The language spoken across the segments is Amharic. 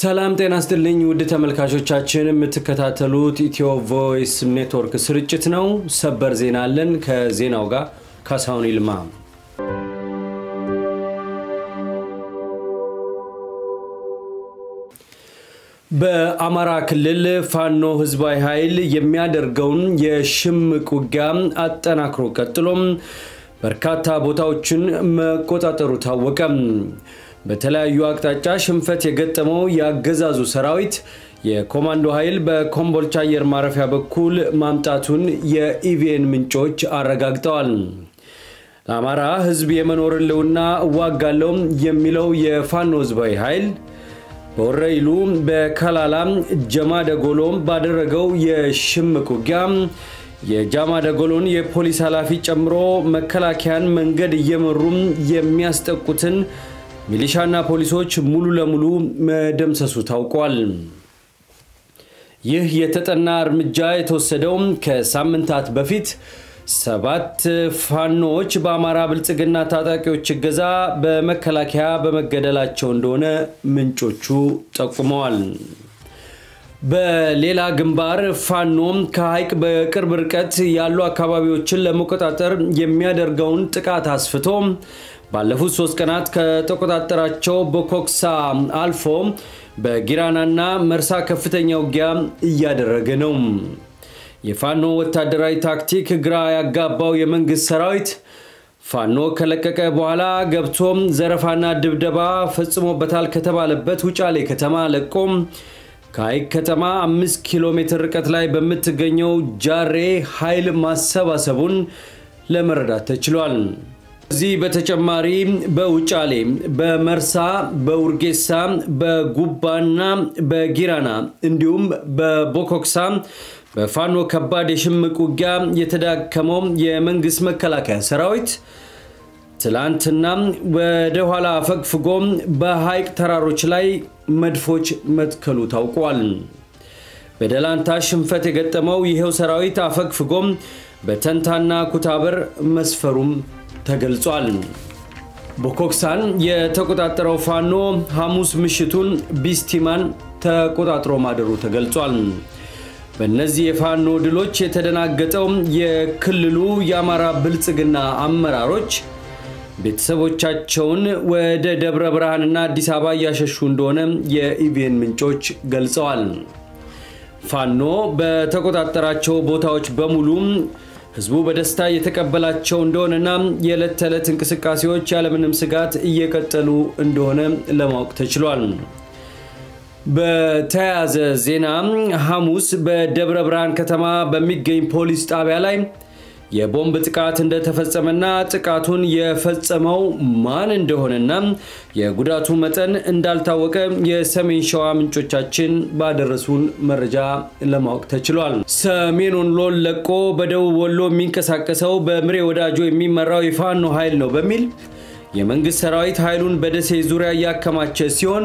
ሰላም ጤና ስጥልኝ ውድ ተመልካቾቻችን፣ የምትከታተሉት Ethio Voice Network ስርጭት ነው። ሰበር ዜና አለን። ከዜናው ጋር ካሳሁን ይልማ። በአማራ ክልል ፋኖ ህዝባዊ ኃይል የሚያደርገውን የሽምቅ ውጊያ አጠናክሮ ቀጥሎም በርካታ ቦታዎችን መቆጣጠሩ ታወቀ። በተለያዩ አቅጣጫ ሽንፈት የገጠመው የአገዛዙ ሰራዊት የኮማንዶ ኃይል በኮምቦልቻ አየር ማረፊያ በኩል ማምጣቱን የኢቪኤን ምንጮች አረጋግጠዋል። ለአማራ ህዝብ የመኖር ህልውና እዋጋለሁ የሚለው የፋኖ ህዝባዊ ኃይል በወረኢሉ በከላላ ጀማ ደጎሎ ባደረገው የሽምቅ ውጊያ የጃማ ደጎሎን የፖሊስ ኃላፊ ጨምሮ መከላከያን መንገድ እየመሩ የሚያስጠቁትን ሚሊሻና ፖሊሶች ሙሉ ለሙሉ መደምሰሱ ታውቋል። ይህ የተጠና እርምጃ የተወሰደው ከሳምንታት በፊት ሰባት ፋኖዎች በአማራ ብልጽግና ታጣቂዎች እገዛ በመከላከያ በመገደላቸው እንደሆነ ምንጮቹ ጠቁመዋል። በሌላ ግንባር ፋኖም ከሐይቅ በቅርብ ርቀት ያሉ አካባቢዎችን ለመቆጣጠር የሚያደርገውን ጥቃት አስፍቶ ባለፉት ሶስት ቀናት ከተቆጣጠራቸው በኮክሳ አልፎ በጊራናና መርሳ ከፍተኛ ውጊያ እያደረገ ነው። የፋኖ ወታደራዊ ታክቲክ ግራ ያጋባው የመንግስት ሰራዊት ፋኖ ከለቀቀ በኋላ ገብቶ ዘረፋና ድብደባ ፈጽሞበታል ከተባለበት ውጫሌ ከተማ ለቆም ከሐይቅ ከተማ አምስት ኪሎ ሜትር ርቀት ላይ በምትገኘው ጃሬ ኃይል ማሰባሰቡን ለመረዳት ተችሏል። ከዚህ በተጨማሪ በውጫሌ፣ በመርሳ፣ በውርጌሳ፣ በጉባና በጊራና እንዲሁም በቦኮክሳ በፋኖ ከባድ የሽምቅ ውጊያ የተዳከመው የመንግስት መከላከያ ሰራዊት ትላንትና ወደ ኋላ አፈግፍጎ በሐይቅ ተራሮች ላይ መድፎች መትከሉ ታውቋል። በደላንታ ሽንፈት የገጠመው ይኸው ሰራዊት አፈግፍጎም በተንታና ኩታበር መስፈሩም ተገልጿል። ቦኮክሳን የተቆጣጠረው ፋኖ ሐሙስ ምሽቱን ቢስቲማን ተቆጣጥሮ ማደሩ ተገልጿል። በእነዚህ የፋኖ ድሎች የተደናገጠው የክልሉ የአማራ ብልጽግና አመራሮች ቤተሰቦቻቸውን ወደ ደብረ ብርሃንና አዲስ አበባ እያሸሹ እንደሆነ የኢቪኤን ምንጮች ገልጸዋል። ፋኖ በተቆጣጠራቸው ቦታዎች በሙሉ ህዝቡ በደስታ እየተቀበላቸው እንደሆነና የዕለት ተዕለት እንቅስቃሴዎች ያለምንም ስጋት እየቀጠሉ እንደሆነ ለማወቅ ተችሏል። በተያያዘ ዜና ሐሙስ በደብረ ብርሃን ከተማ በሚገኝ ፖሊስ ጣቢያ ላይ የቦምብ ጥቃት እንደተፈጸመና ጥቃቱን የፈጸመው ማን እንደሆነና የጉዳቱ መጠን እንዳልታወቀ የሰሜን ሸዋ ምንጮቻችን ባደረሱን መረጃ ለማወቅ ተችሏል። ሰሜን ወሎን ለቆ በደቡብ ወሎ የሚንቀሳቀሰው በምሬ ወዳጆ የሚመራው የፋኖ ኃይል ነው በሚል የመንግስት ሰራዊት ኃይሉን በደሴ ዙሪያ እያከማቸ ሲሆን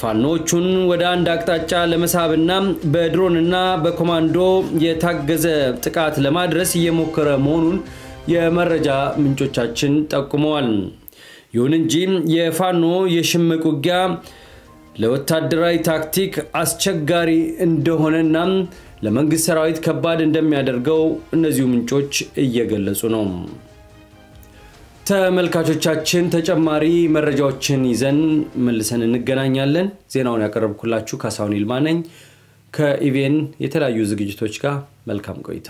ፋኖቹን ወደ አንድ አቅጣጫ ለመሳብና በድሮንና በኮማንዶ የታገዘ ጥቃት ለማድረስ እየሞከረ መሆኑን የመረጃ ምንጮቻችን ጠቁመዋል። ይሁን እንጂ የፋኖ የሽምቅ ውጊያ ለወታደራዊ ታክቲክ አስቸጋሪ እንደሆነና ለመንግስት ሰራዊት ከባድ እንደሚያደርገው እነዚሁ ምንጮች እየገለጹ ነው። ተመልካቾቻችን ተጨማሪ መረጃዎችን ይዘን መልሰን እንገናኛለን። ዜናውን ያቀረብኩላችሁ ካሳሁን ይልማ ነኝ ከኢቪኤን የተለያዩ ዝግጅቶች ጋር መልካም ቆይታ